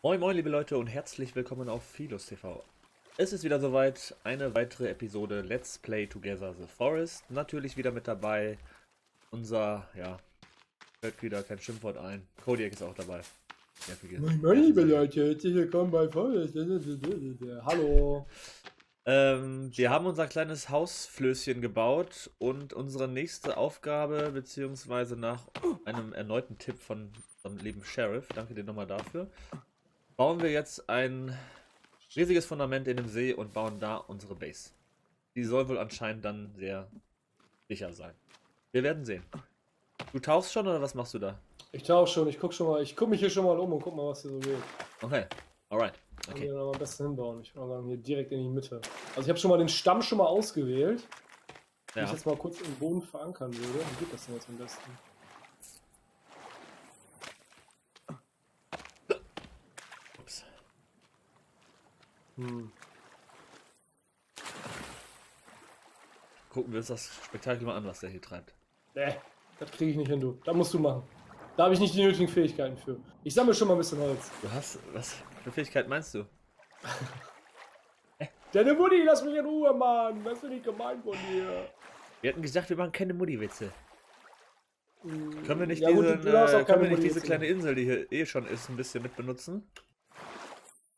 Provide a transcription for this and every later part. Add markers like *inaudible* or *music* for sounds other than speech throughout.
Moin moin liebe Leute und herzlich willkommen auf Philos TV. Es ist wieder soweit, eine weitere Episode Let's Play Together the Forest. Natürlich wieder mit dabei unser, ja, fällt wieder kein Schimpfwort ein. Kodiak ist auch dabei. Moin moin liebe Leute, herzlich willkommen bei Forest. Hallo. Ähm, wir haben unser kleines Hausflößchen gebaut und unsere nächste Aufgabe, beziehungsweise nach einem erneuten Tipp von unserem lieben Sheriff, danke dir nochmal dafür, bauen wir jetzt ein riesiges Fundament in dem See und bauen da unsere Base. Die soll wohl anscheinend dann sehr sicher sein. Wir werden sehen. Du tauchst schon oder was machst du da? Ich tauche schon, ich guck schon mal, ich guck mich hier schon mal um und guck mal, was hier so geht. Okay, alright. Okay. Hier am besten hinbauen. Ich würde sagen, hier direkt in die Mitte. Also ich habe schon mal den Stamm schon mal ausgewählt. Wenn ja. ich jetzt mal kurz im Boden verankern würde, wie geht das denn jetzt am besten? Hm. Gucken wir uns das Spektakel mal an, was der hier treibt. Nee, das kriege ich nicht hin, du. Da musst du machen. Da habe ich nicht die nötigen Fähigkeiten für. Ich sammle schon mal ein bisschen Holz. Du hast. Was für Fähigkeit meinst du? *laughs* Deine Mutti, lass mich in Ruhe, Mann. Das finde ich gemein von dir. Wir hatten gesagt, wir machen keine Mutti-Witze. Mm, können wir nicht, ja, diese, gut, äh, können wir nicht diese kleine Insel, die hier eh schon ist, ein bisschen mit benutzen?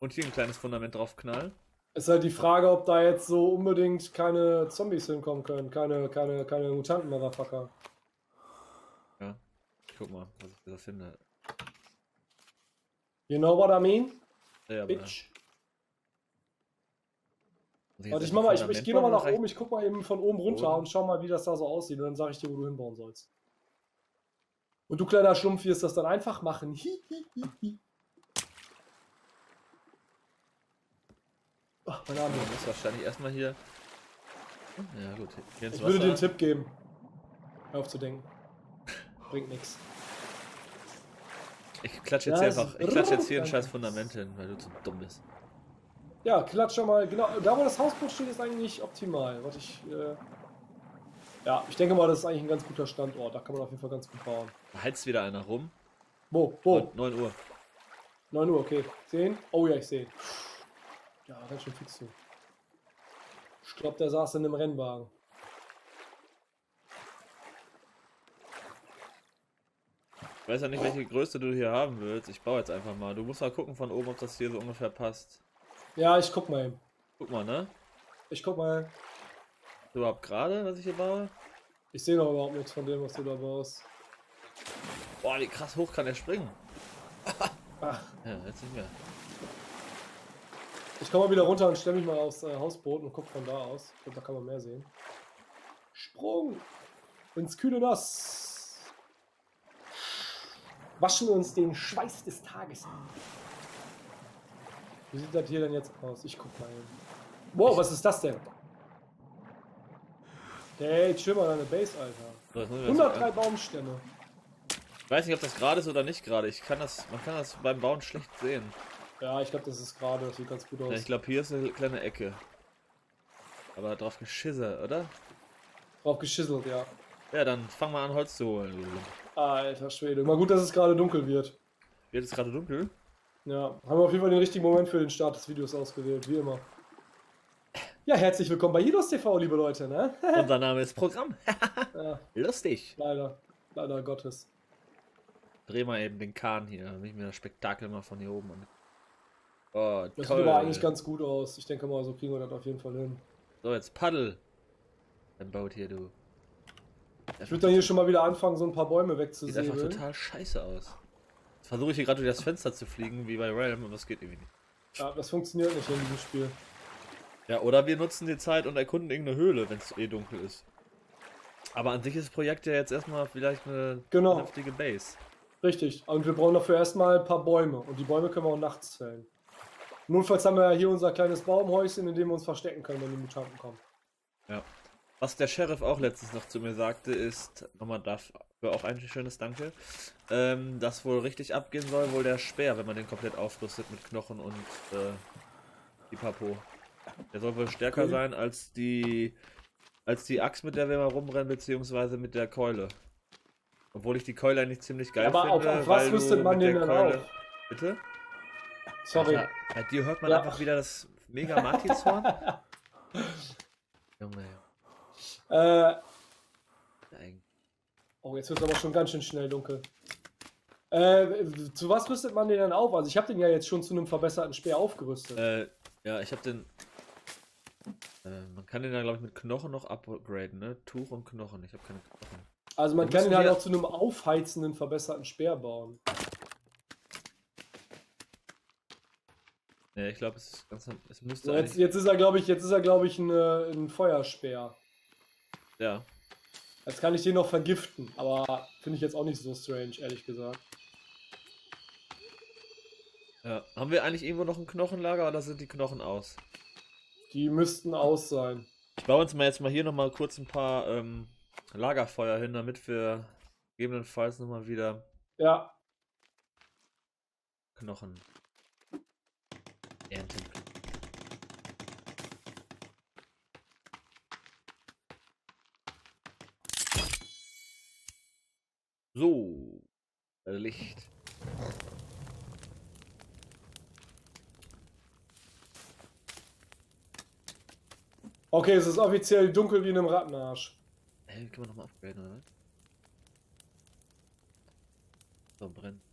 Und hier ein kleines Fundament drauf knallen? Ist halt die Frage, ob da jetzt so unbedingt keine Zombies hinkommen können. Keine, keine, keine Mutanten, Motherfucker. Guck mal, was ich da finde. You know what I mean? Ja, Bitch. Warte, ich mach mal, ich, ich gehe nochmal nach oben, ich guck mal eben von oben runter oben. und schau mal, wie das da so aussieht. Und dann sage ich dir, wo du hinbauen sollst. Und du kleiner Schlumpf wirst das dann einfach machen. Hi, hi, hi, hi. Ach, meine Arme. Du musst wahrscheinlich erstmal hier. Ja, gut. ich Wasser. würde dir einen Tipp geben. Hör auf zu denken. Bringt nichts. Ich klatsche jetzt, ja, einfach, ich klatsch jetzt hier ein scheiß Fundament hin, weil du zu dumm bist. Ja, klatsch schon mal. Genau, da wo das Hausboot steht, ist eigentlich optimal. Was ich, äh, ja, ich denke mal, das ist eigentlich ein ganz guter Standort. Da kann man auf jeden Fall ganz gut bauen. Da heizt wieder einer rum. Wo? Wo? 9 Uhr. 9 Uhr, okay. Sehen? Oh ja, ich sehe. Ja, ganz schön fix so. Ich glaube, der saß in einem Rennwagen. Ich weiß ja nicht, welche Größe du hier haben willst. Ich baue jetzt einfach mal. Du musst mal gucken von oben, ob das hier so ungefähr passt. Ja, ich guck mal eben. Guck mal, ne? Ich guck mal. Du überhaupt gerade, was ich hier baue? Ich sehe noch überhaupt nichts von dem, was du da baust. Boah, wie krass hoch kann er springen. Ach. Ja, jetzt nicht mehr. Ich komme mal wieder runter und stelle mich mal aufs äh, Hausboot und guck von da aus. Ich glaube, da kann man mehr sehen. Sprung! Ins kühle Nass! waschen uns den Schweiß des Tages. Wie sieht das hier denn jetzt aus? Ich guck mal hin. Wow, was ist das denn? Hey, chill mal deine Base, Alter. 103 Baumstämme. Ich weiß nicht, ob das gerade ist oder nicht gerade. Ich kann das, man kann das beim Bauen schlecht sehen. Ja, ich glaube, das ist gerade. Das sieht ganz gut aus. Ja, ich glaube, hier ist eine kleine Ecke. Aber drauf geschisselt, oder? Drauf geschisselt, ja. Ja, dann fang mal an, Holz zu holen. Alter Schwede. Mal gut, dass es gerade dunkel wird. Wird es gerade dunkel? Ja, haben wir auf jeden Fall den richtigen Moment für den Start des Videos ausgewählt, wie immer. Ja, herzlich willkommen bei Jidos TV, liebe Leute, ne? *laughs* Unser Name ist Programm. *laughs* ja. Lustig. Leider, leider Gottes. Dreh mal eben den Kahn hier, damit ich mir das Spektakel mal von hier oben an. Oh, das toll. sieht aber eigentlich ganz gut aus. Ich denke mal, so kriegen wir das auf jeden Fall hin. So, jetzt paddel. Dein Boot hier, du. Ich würde dann hier schon mal wieder anfangen, so ein paar Bäume wegzusehen. Sieht einfach total scheiße aus. Jetzt versuche ich hier gerade durch das Fenster zu fliegen, wie bei Realm, aber das geht irgendwie nicht. Ja, das funktioniert nicht in diesem Spiel. Ja, oder wir nutzen die Zeit und erkunden irgendeine Höhle, wenn es eh dunkel ist. Aber an sich ist das Projekt ja jetzt erstmal vielleicht eine genau. vernünftige Base. Richtig, und wir brauchen dafür erstmal ein paar Bäume. Und die Bäume können wir auch nachts fällen. Notfalls haben wir ja hier unser kleines Baumhäuschen, in dem wir uns verstecken können, wenn die Mutanten kommen. Ja. Was der Sheriff auch letztens noch zu mir sagte, ist, nochmal dafür auch ein schönes Danke, ähm, dass wohl richtig abgehen soll, wohl der Speer, wenn man den komplett aufrüstet mit Knochen und äh, die Papo. Der soll wohl stärker okay. sein als die als die Axt, mit der wir mal rumrennen, beziehungsweise mit der Keule. Obwohl ich die Keule eigentlich ziemlich geil ja, aber finde. Aber auf, auf was rüstet man den dann Keule... auf? Bitte? Sorry. Alter, bei dir hört man ja. einfach wieder das mega Martinshorn. *laughs* Junge. Äh, oh, jetzt wird es aber schon ganz schön schnell dunkel. Äh, zu was rüstet man den dann auf? Also ich habe den ja jetzt schon zu einem verbesserten Speer aufgerüstet. Äh, ja, ich habe den. Äh, man kann den dann, glaube ich, mit Knochen noch upgraden, ne? Tuch und Knochen. Ich habe keine Knochen. Also man kann ihn halt auch zu einem aufheizenden, verbesserten Speer bauen. Ja, ich glaube, es ist ganz. Es müsste. Jetzt, jetzt ist er, glaube ich, jetzt ist er, glaube ich, ein, äh, ein Feuerspeer. Ja. Jetzt kann ich den noch vergiften, aber finde ich jetzt auch nicht so strange, ehrlich gesagt. Ja. Haben wir eigentlich irgendwo noch ein Knochenlager oder sind die Knochen aus? Die müssten aus sein. Ich baue uns mal jetzt mal hier nochmal kurz ein paar ähm, Lagerfeuer hin, damit wir gegebenenfalls nochmal wieder ja. Knochen ernten können. So, Licht. Okay, es ist offiziell dunkel wie in einem Rattenarsch. Hey, können wir nochmal upgraden, oder? So, brennt.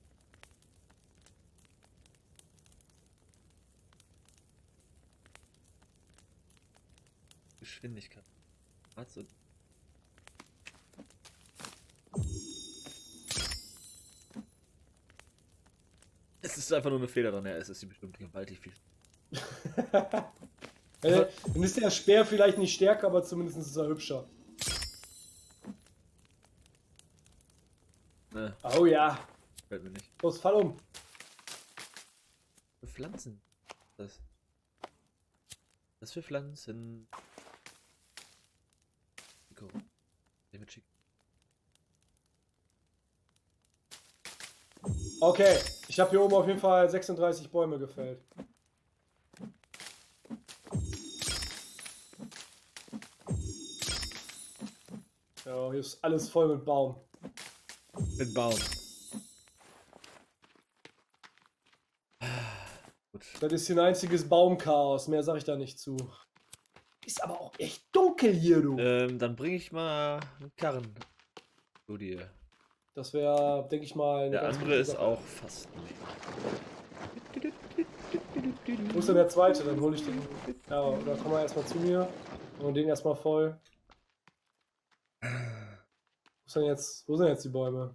Geschwindigkeit. Also. Es ist einfach nur eine Feder dran, ja, es ist die bestimmt gewaltig viel. *laughs* Dann ist der Speer vielleicht nicht stärker, aber zumindest ist er hübscher. Ne. Oh ja. Fällt mir nicht. Los, fall um. Für Pflanzen. Das. Was für Pflanzen? Okay, ich habe hier oben auf jeden Fall 36 Bäume gefällt. Ja, hier ist alles voll mit Baum. Mit Baum. Gut. Das ist hier ein einziges Baumchaos, mehr sage ich da nicht zu. Ist aber auch echt dunkel hier, du. Ähm, dann bringe ich mal einen Karren zu dir. Das wäre, denke ich mal, Der andere ist auch fast. Wo ist denn der zweite? Dann hole ich den. Ja, oder komm mal erstmal zu mir und den erstmal voll. Wo sind jetzt, wo sind jetzt die Bäume?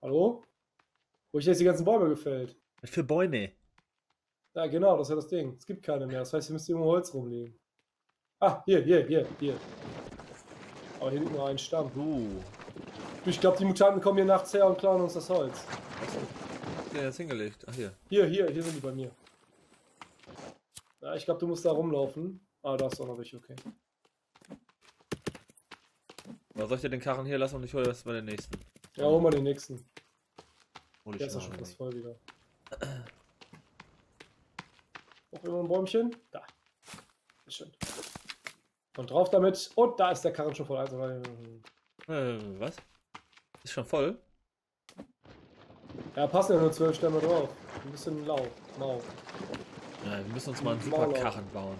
Hallo? Wo ich jetzt die ganzen Bäume gefällt? Was für Bäume? Ja, genau, das ist ja das Ding. Es gibt keine mehr. Das heißt, ihr müsst irgendwo Holz rumlegen. Ah, hier, hier, hier, hier. Aber hier liegt nur ein Stamm. Uh. Ich glaube, die Mutanten kommen hier nachts her und klauen uns das Holz. Ja, jetzt hingelegt. Ach, hier. Hier, hier, hier sind die bei mir. Ja, ich glaube, du musst da rumlaufen. Ah, da ist auch noch welche, okay. Oder soll ich dir den Karren hier lassen und ich hole das bei den nächsten? Ja, hol mal den nächsten. Hol ich Jetzt ist schon das voll wieder. Noch immer ein Bäumchen? Da. Sehr schön. Und drauf damit. Und da ist der Karren schon voll. Also, äh, was? Ist schon voll? Ja, passen ja nur zwölf Stämme drauf. Ein bisschen lau. Mau. Ja, wir müssen uns mal einen super Karren bauen.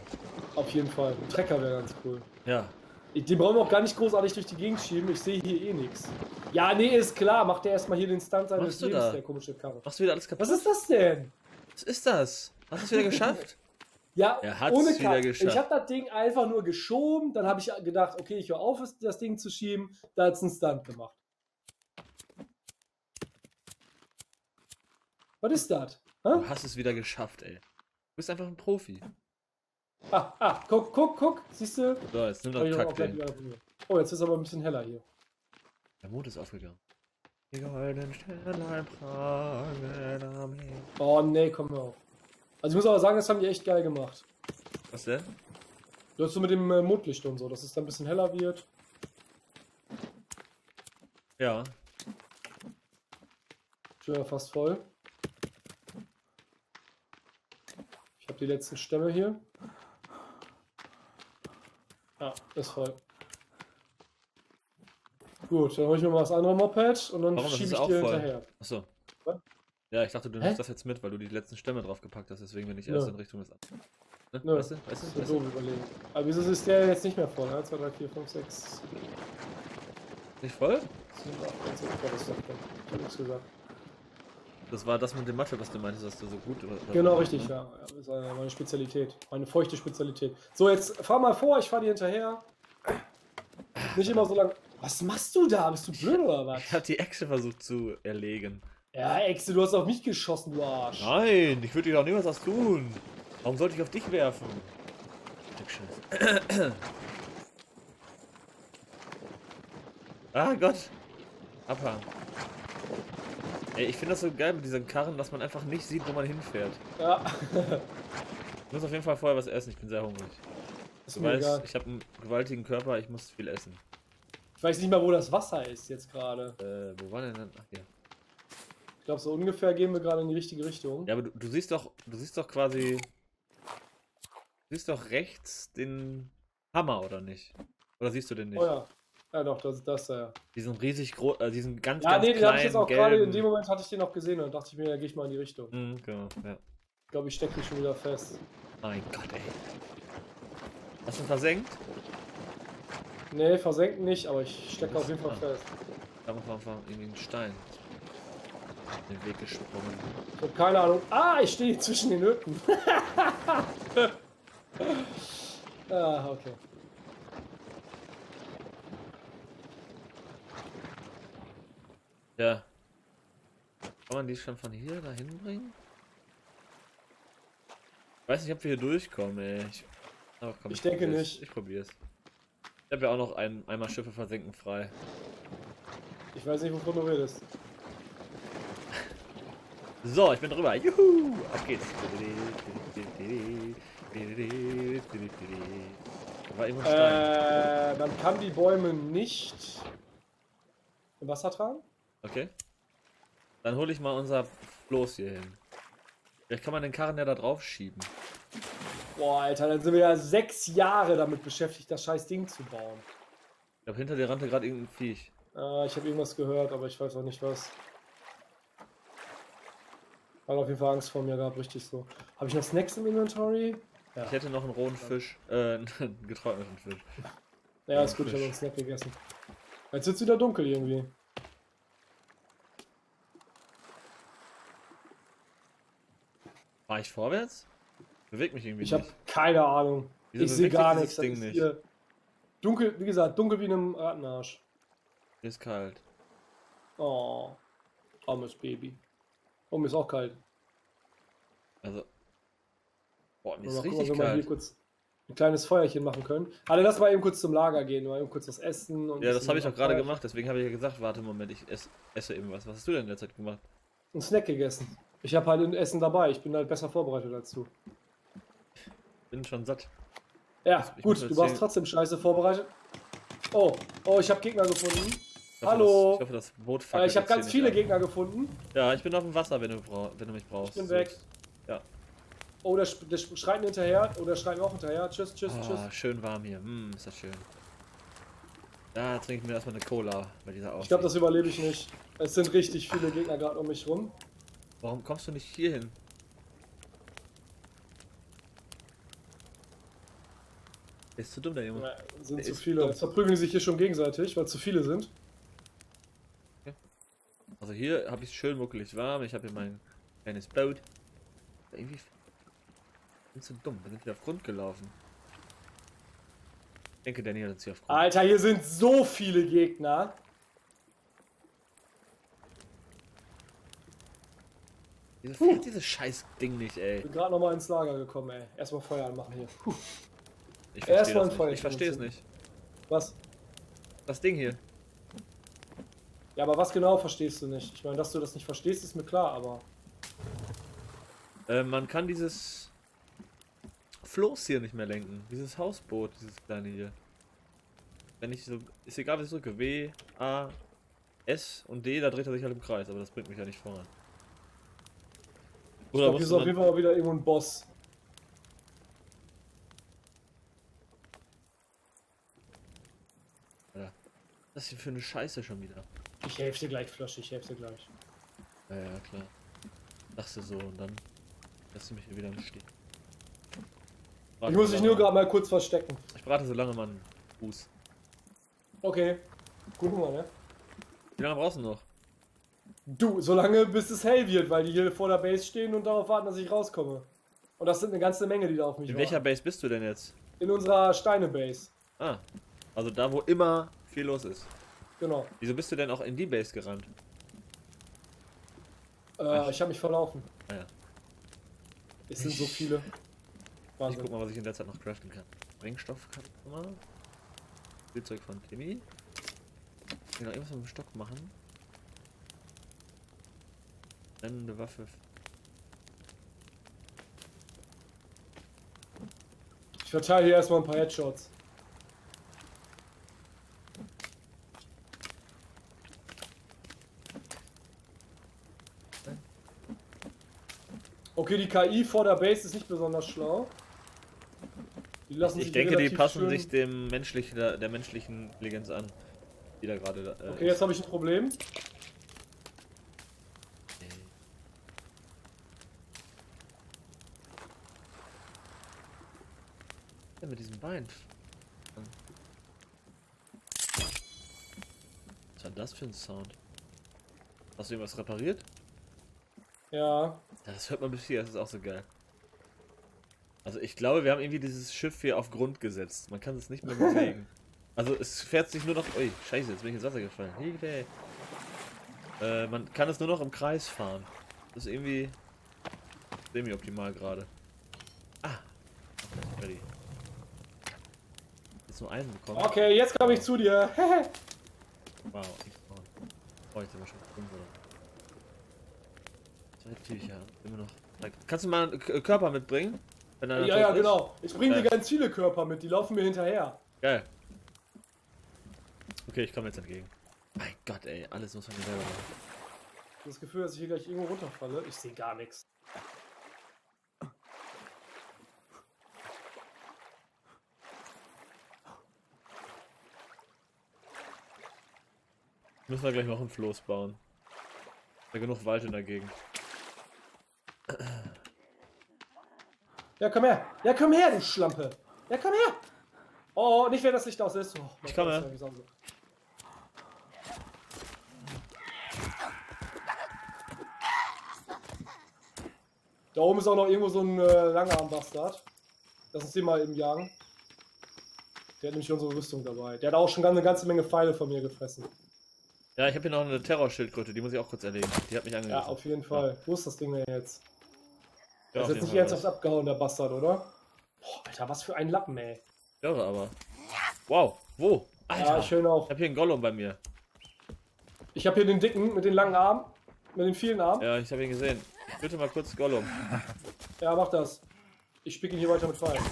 Auf jeden Fall. Ein Trecker wäre ganz cool. Ja. Den brauchen wir auch gar nicht großartig durch die Gegend schieben. Ich sehe hier eh nichts. Ja, nee, ist klar. Macht der erstmal hier den Stunt seines Lebens, da? der komische Karre. Machst du wieder alles kaputt? Was ist das denn? Was ist das? Hast du es wieder geschafft? *laughs* ja, ohne Cut. Ich habe das Ding einfach nur geschoben. Dann habe ich gedacht, okay, ich höre auf, das Ding zu schieben. Da hat es einen Stunt gemacht. Was ist das? Du hast es wieder geschafft, ey. Du bist einfach ein Profi. Ah, ah, guck, guck, guck, siehst du? So, jetzt nimm doch Kack Oh, jetzt ist aber ein bisschen heller hier. Der Mond ist aufgegangen. Die goldenen Sternlein prangen am Himmel. Oh nee, komm mal auf. Also ich muss aber sagen, das haben die echt geil gemacht. Was denn? Das so mit dem äh, Mondlicht und so, dass es dann ein bisschen heller wird. Ja. Ja fast voll. Ich habe die letzten Stämme hier. Ja, ist voll. Gut, dann hole ich mir mal das andere Moped und dann schiebe ich dir hinterher. Achso. Ja, Ja, ich dachte, du nimmst das jetzt mit, weil du die letzten Stämme draufgepackt hast, deswegen bin ich erst ja. in Richtung des Ne? Nö, weißt du? Weißt du? Weißt du? überlegen. Aber wieso ist der jetzt nicht mehr voll? 1, 2, 3, 4, 5, 6. Nicht voll? 7, 8, 9, 10, das ist Ich hab nichts gesagt. Das war das mit dem Mathe, was du meintest, dass du so gut. Oder, genau, richtig, ja. Das ist meine Spezialität. Meine feuchte Spezialität. So, jetzt fahr mal vor, ich fahr dir hinterher. Nicht immer so lang. Was machst du da? Bist du blöd oder was? Ich hab die Echse versucht zu erlegen. Ja, Echse, du hast auf mich geschossen, du Arsch. Nein, ich würde dir doch niemals was tun. Warum sollte ich auf dich werfen? ah Gott. Abhauen. Ey, ich finde das so geil mit diesen Karren, dass man einfach nicht sieht, wo man hinfährt. Ja. ich muss auf jeden Fall vorher was essen, ich bin sehr hungrig. Ist du weißt, egal. ich habe einen gewaltigen Körper, ich muss viel essen. Ich weiß nicht mal, wo das Wasser ist jetzt gerade. Äh, wo war denn dann? Ach, hier. Ich glaube, so ungefähr gehen wir gerade in die richtige Richtung. Ja, aber du, du, siehst doch, du siehst doch quasi. Du siehst doch rechts den Hammer, oder nicht? Oder siehst du den nicht? Oh ja. Ja, doch, das ist das ja. Diesen riesig groß, äh, diesen ganz, ja, ganz nee, den habe ich jetzt auch gerade, in dem Moment hatte ich den noch gesehen und dachte ich mir, ja, gehe ich mal in die Richtung. Mhm, genau, ja. Ich glaube, ich stecke mich schon wieder fest. Mein Gott, ey. Hast du ihn versenkt? Nee, versenken nicht, aber ich stecke auf jeden Fall fest. Da muss man einfach irgendwie einen Stein den Weg gesprungen. Ich habe keine Ahnung. Ah, ich stehe zwischen den Hütten. *laughs* ah, okay. Ja. Kann man die schon von hier dahin bringen? Ich weiß nicht, ob wir hier durchkommen, ey. Ich, oh, komm, ich, ich denke probier's. nicht. Ich probier's. Ich habe ja auch noch ein, einmal Schiffe versenken frei. Ich weiß nicht, wovon du redest. So, ich bin drüber. Juhu! Auf geht's. War immer Äh, man kann die Bäume nicht im Wasser tragen. Okay. Dann hole ich mal unser Floß hier hin. Vielleicht kann man den Karren ja da drauf schieben. Boah, Alter, dann sind wir ja sechs Jahre damit beschäftigt, das scheiß Ding zu bauen. Ich glaube, hinter dir rannte gerade irgendein Viech. Äh, ich habe irgendwas gehört, aber ich weiß auch nicht was. Hat auf jeden Fall Angst vor mir gehabt, richtig so. Habe ich noch Snacks im Inventory? Ja. Ich hätte noch einen rohen Fisch, äh, *laughs* einen getrockneten Fisch. Ja, ist gut, ich habe einen Snack gegessen. Jetzt wird es wieder dunkel irgendwie. War ich vorwärts? Bewegt mich irgendwie Ich habe keine Ahnung. Wieso ich sehe gar nichts. Ding nicht? Dunkel, wie gesagt, dunkel wie in einem Rattenarsch. Ist kalt. Oh, armes Baby. Oh, mir ist auch kalt. Also. Boah, mir ist richtig mal, kalt. Hier kurz ein kleines Feuerchen machen können. Also lass mal eben kurz zum Lager gehen, mal eben kurz was essen. ja, das habe ich auch gerade gemacht, deswegen habe ich ja gesagt, warte Moment, ich esse, esse eben was. Was hast du denn in der Zeit gemacht? Ein Snack gegessen. Ich habe halt ein Essen dabei, ich bin halt besser vorbereitet als du. Bin schon satt. Ja, ich gut, du warst trotzdem scheiße vorbereitet. Oh, oh, ich habe Gegner gefunden. Ich hoffe, Hallo. Das, ich hoffe, das Boot äh, Ich habe ganz viele Gegner gefunden. Ja, ich bin auf dem Wasser, wenn du, wenn du mich brauchst. Ich bin weg. Ja. Oh, der, der schreit mir hinterher. Oder oh, schreit mir auch hinterher. Tschüss, tschüss, oh, tschüss. Schön warm hier. Hm, ist das schön. Da trinke ich mir erstmal eine Cola bei dieser Aufsicht. Ich glaube, das überlebe ich nicht. Es sind richtig viele Gegner gerade um mich rum. Warum kommst du nicht hier hin? Ist zu dumm, der Junge. Ja, sind der zu viele. Verprügeln die sich hier schon gegenseitig, weil zu viele sind. Also hier habe ich es schön muckelig warm. Ich habe hier mein kleines Boot. Irgendwie sind so dumm. Wir sind wieder auf Grund gelaufen. Ich denke, Danny hat uns hier auf Grund. Alter, hier sind so viele Gegner. Wieso fährt dieses scheiß Ding nicht, ey? Ich bin gerade nochmal ins Lager gekommen, ey. Erstmal Feuer anmachen hier. Puh. Ich verstehe das nicht. Ich verstehe es nicht. Was? Das Ding hier. Ja, aber was genau verstehst du nicht? Ich meine, dass du das nicht verstehst, ist mir klar, aber. Äh, man kann dieses Floß hier nicht mehr lenken. Dieses Hausboot, dieses kleine hier. Wenn ich so. Ist egal, was ich drücke. W, A, S und D, da dreht er sich halt im Kreis, aber das bringt mich ja nicht voran. Oder ich glaub, hier ist auf jeden Fall wieder irgendwo ein Boss. Was ist hier für eine Scheiße schon wieder? Ich helfe dir gleich, Flasche, ich helfe dir gleich. Ja, ja, klar. Dachte so und dann lässt du mich hier wieder im Stehen. Ich muss dich nur gerade mal kurz verstecken. Ich brate so lange mal einen Fuß. Okay. Gucken wir, ne? Wie lange brauchst du noch? Du, solange bis es hell wird, weil die hier vor der Base stehen und darauf warten, dass ich rauskomme. Und das sind eine ganze Menge, die da auf mich In warten. welcher Base bist du denn jetzt? In unserer Steine-Base. Ah, also da, wo immer viel los ist. Genau. Wieso bist du denn auch in die Base gerannt? Äh, ich habe mich verlaufen. Ah ja. Es sind so viele. Wahnsinn. Ich guck mal, was ich in der Zeit noch craften kann. Sprengstoff kann ich mal. Spielzeug von Timmy. Ich will noch irgendwas mit dem Stock machen. Brennende Waffe. Ich verteile hier erstmal ein paar Headshots. Okay, die KI vor der Base ist nicht besonders schlau. Die ich denke, die passen sich dem menschlichen, der, der menschlichen Intelligenz an. Die da gerade. Äh, okay, jetzt habe ich ein Problem. Ja, mit diesem Bein. Was war das für ein Sound? Hast du irgendwas repariert? Ja. Das hört man bis hier, das ist auch so geil. Also ich glaube, wir haben irgendwie dieses Schiff hier auf Grund gesetzt. Man kann es nicht mehr *laughs* bewegen. Also es fährt sich nur noch... Ui, scheiße, jetzt bin ich ins Wasser gefallen. Äh, man kann es nur noch im Kreis fahren. Das ist irgendwie semi-optimal gerade. Ah. Ready. Jetzt nur einen bekommen. Okay, jetzt komme ich zu dir. *laughs* wow, ich Oh, jetzt schon fünf oder? Zwei Tücher. Immer noch. Kannst du mal einen Körper mitbringen? ja, ja, ist? genau. Ich bringe dir ganz viele Körper mit, die laufen mir hinterher. Geil. Okay, ich komme jetzt entgegen. Mein Gott, ey, alles muss man mir selber machen. Das Gefühl, dass ich hier gleich irgendwo runterfalle. Ich sehe gar nichts. Müssen wir gleich noch ein Floß bauen. Da genug Wald in der Gegend. Ja, komm her. Ja, komm her, du Schlampe. Ja, komm her. Oh, nicht, wenn das Licht aus ist. Oh, ich komme. Da oben ist auch noch irgendwo so ein äh, Langarm-Bastard. Lass uns den mal eben jagen. Der hat nämlich unsere Rüstung dabei. Der hat auch schon eine ganze Menge Pfeile von mir gefressen. Ja, ich habe hier noch eine Terrorschildkröte, die muss ich auch kurz erlegen. Die hat mich angegriffen. Ja, auf jeden Fall. Ja. Wo ist das Ding denn jetzt? Ja, ist jetzt nicht ernsthaft abgehauen, der Bastard, oder? Boah, Alter, was für ein Lappen, ey. Irre, aber. Wow, wo? Alter, ja, schön auch. Ich hab hier einen Gollum bei mir. Ich hab hier den dicken mit den langen Armen. Mit den vielen Armen. Ja, ich habe ihn gesehen. Bitte mal kurz Gollum. Ja, mach das. Ich spick ihn hier weiter mit Fallen.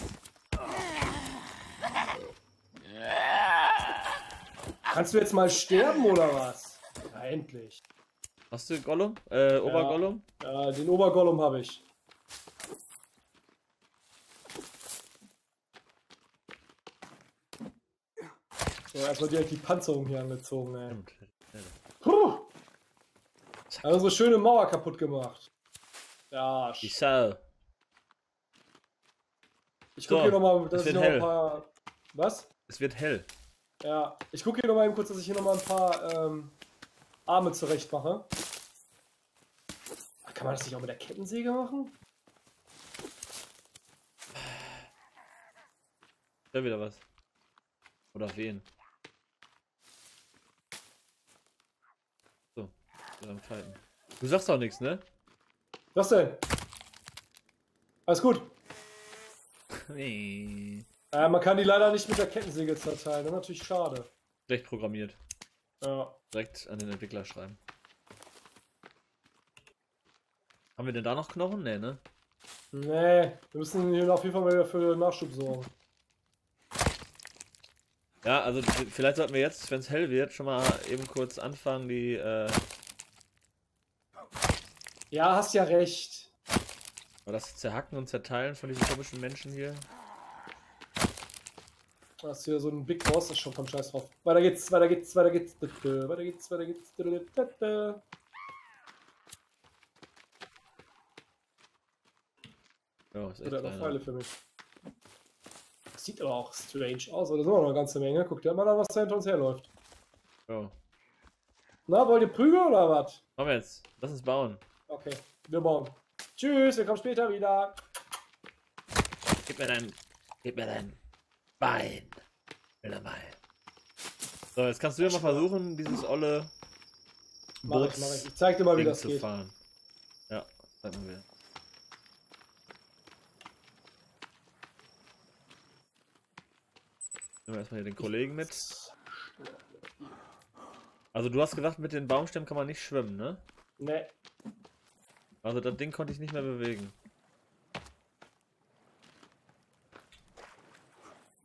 Kannst du jetzt mal sterben oder was? Ja, endlich. Hast du Gollum? Äh, Obergollum? Ja, ja den Obergollum habe ich. So, erstmal direkt die Panzerung hier angezogen, ey. Puh! Hat unsere schöne Mauer kaputt gemacht. Ja, Ich sah. Ich guck so, hier nochmal, dass ich noch hell. ein paar. Was? Es wird hell. Ja, ich gucke hier nochmal eben kurz, dass ich hier nochmal ein paar ähm, Arme zurecht mache. Kann man das nicht auch mit der Kettensäge machen? Da wieder was. Oder wen? So, am Falten. Du sagst auch nichts, ne? Was denn? Alles gut. *laughs* nee. Äh, man kann die leider nicht mit der Kettensäge zerteilen, das ist natürlich schade. Schlecht programmiert. Ja. Direkt an den Entwickler schreiben. Haben wir denn da noch Knochen? Nee, ne? Nee, wir müssen hier auf jeden Fall mal wieder für Nachschub sorgen. Ja, also vielleicht sollten wir jetzt, wenn es hell wird, schon mal eben kurz anfangen, die. Äh... Ja, hast ja recht. Aber das Zerhacken und Zerteilen von diesen komischen Menschen hier. Das ist hier so ein Big Boss, ist schon vom Scheiß drauf. Weiter geht's, weiter geht's, weiter geht's, weiter geht's, weiter geht's. Ja, ist echt Oder noch Pfeile für mich. Das sieht aber auch strange aus, oder? Immer noch eine ganze Menge. Guck dir mal an, was da hinter uns herläuft. Ja. Na, wollt ihr Prügel oder was? Komm jetzt, lass uns bauen. Okay, wir bauen. Tschüss, wir kommen später wieder. Gib mir dein. Gib mir dein Bein. Will mal. So, jetzt kannst du ja mal versuchen, dieses olle Boot mach ich, mach ich. ich zeig dir mal, wie das geht. Fahren. Ja, zeig mal wieder. Nehmen wir erstmal hier den Kollegen mit. Also du hast gesagt, mit den Baumstämmen kann man nicht schwimmen, ne? Ne. Also das Ding konnte ich nicht mehr bewegen.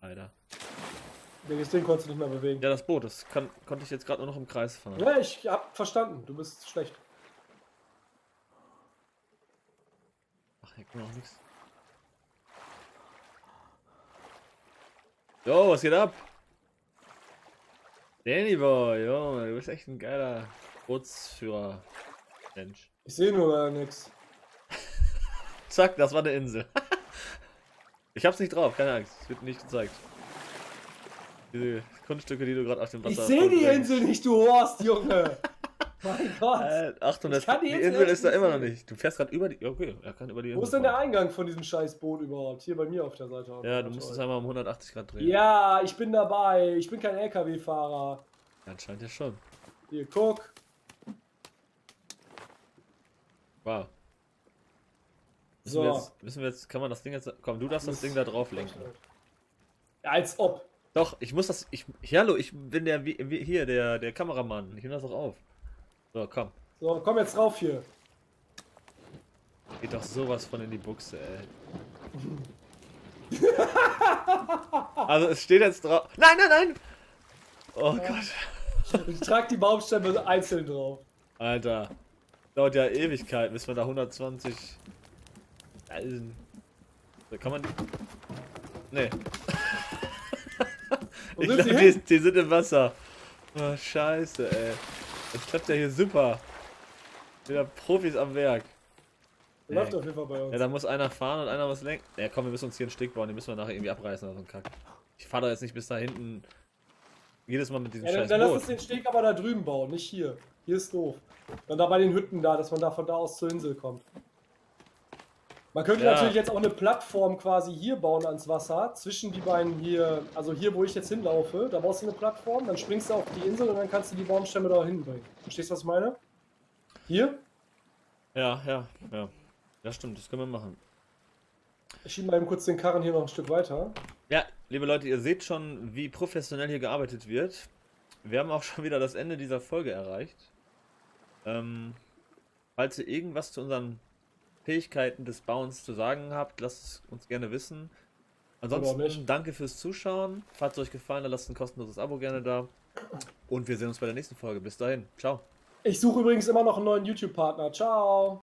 Alter. Welches Ding konntest du nicht mehr bewegen? Ja, das Boot, das kann, konnte ich jetzt gerade nur noch im Kreis fahren. Ja, ich hab verstanden, du bist schlecht. Ach, hier kommt noch nichts. Jo, was geht ab? Danny Boy, Junge, du bist echt ein geiler Bootsführer. Mensch. Ich sehe nur leider nix. *laughs* Zack, das war eine Insel. *laughs* ich hab's nicht drauf, keine Angst. Es wird nicht gezeigt. Diese Kunststücke, die du gerade auf dem Wasser Ich sehe die Insel nicht, du Horst, Junge! *laughs* mein Gott! Äh, Achtung, das, die, die Insel ist da immer noch nicht. Du fährst gerade über die. Okay, er kann über die Insel. Wo ist denn der Eingang von diesem scheiß Boot überhaupt? Hier bei mir auf der Seite. Ja, du musst es einmal um 180 Grad drehen. Ja, ich bin dabei. Ich bin kein LKW-Fahrer. Anscheinend ja schon. Hier, guck. Wow. Müssen, so. wir jetzt, müssen wir jetzt, kann man das Ding jetzt, komm, du darfst das Ding da drauf lenken. Als ob. Doch, ich muss das, ich, hallo, ich bin der, hier, der, der Kameramann, ich nehme das auch auf. So, komm. So, komm jetzt drauf hier. Geht doch sowas von in die Buchse, ey. *laughs* also, es steht jetzt drauf. Nein, nein, nein! Oh ja. Gott. Ich trage die Baumstämme einzeln drauf. Alter. Dauert ja Ewigkeit, bis wir da 120. Alten. Da kann man. Nee. Ich glaube, die, die, sind im Wasser. Oh, scheiße, ey. Das klappt ja hier super. Wieder Profis am Werk. Läuft auf jeden Fall bei uns. Ja, da muss einer fahren und einer muss lenken. Ja, komm, wir müssen uns hier einen Steg bauen, den müssen wir nachher irgendwie abreißen oder so ein Kack. Ich fahre da jetzt nicht bis da hinten. Jedes Mal mit diesem ja, scheiß Dann lass uns den Steg aber da drüben bauen, nicht hier. Hier ist doof. Dann da bei den Hütten da, dass man da von da aus zur Insel kommt. Man könnte ja. natürlich jetzt auch eine Plattform quasi hier bauen ans Wasser, zwischen die beiden hier, also hier, wo ich jetzt hinlaufe, da baust du eine Plattform, dann springst du auf die Insel und dann kannst du die Baumstämme da hinbringen. Verstehst du, was ich meine? Hier? Ja, ja, ja. Ja, stimmt, das können wir machen. Ich schiebe mal eben kurz den Karren hier noch ein Stück weiter. Ja, liebe Leute, ihr seht schon, wie professionell hier gearbeitet wird. Wir haben auch schon wieder das Ende dieser Folge erreicht. Ähm, falls ihr irgendwas zu unseren Fähigkeiten des Bauens zu sagen habt, lasst es uns gerne wissen. Ansonsten danke fürs Zuschauen. Falls es euch gefallen hat, lasst ein kostenloses Abo gerne da. Und wir sehen uns bei der nächsten Folge. Bis dahin. Ciao. Ich suche übrigens immer noch einen neuen YouTube-Partner. Ciao.